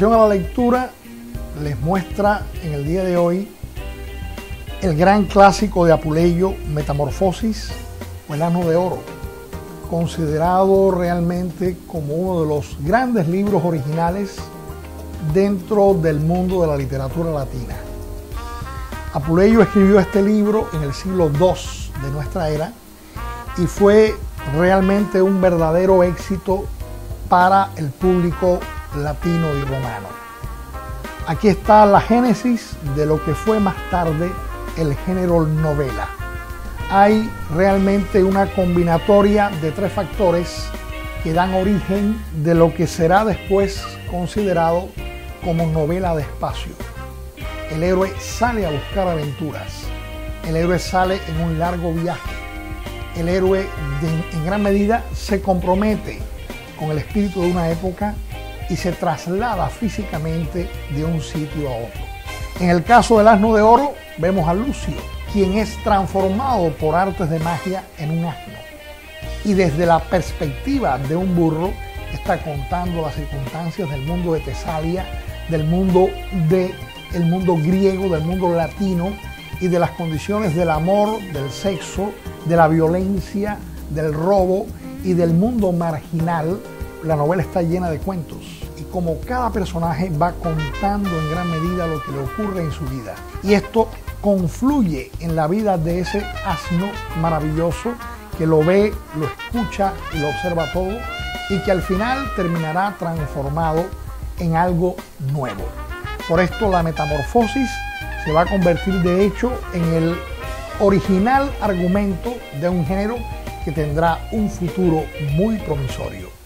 a la lectura les muestra en el día de hoy el gran clásico de Apuleyo, Metamorfosis o el Asno de Oro, considerado realmente como uno de los grandes libros originales dentro del mundo de la literatura latina. Apuleyo escribió este libro en el siglo II de nuestra era y fue realmente un verdadero éxito para el público latino y romano. Aquí está la génesis de lo que fue más tarde el género novela. Hay realmente una combinatoria de tres factores que dan origen de lo que será después considerado como novela de espacio. El héroe sale a buscar aventuras. El héroe sale en un largo viaje. El héroe en gran medida se compromete con el espíritu de una época y se traslada físicamente de un sitio a otro. En el caso del asno de oro, vemos a Lucio, quien es transformado por artes de magia en un asno. Y desde la perspectiva de un burro, está contando las circunstancias del mundo de Tesalia, del mundo de el mundo griego, del mundo latino y de las condiciones del amor, del sexo, de la violencia, del robo y del mundo marginal. La novela está llena de cuentos y como cada personaje va contando en gran medida lo que le ocurre en su vida. Y esto confluye en la vida de ese asno maravilloso que lo ve, lo escucha y lo observa todo y que al final terminará transformado en algo nuevo. Por esto la metamorfosis se va a convertir de hecho en el original argumento de un género que tendrá un futuro muy promisorio.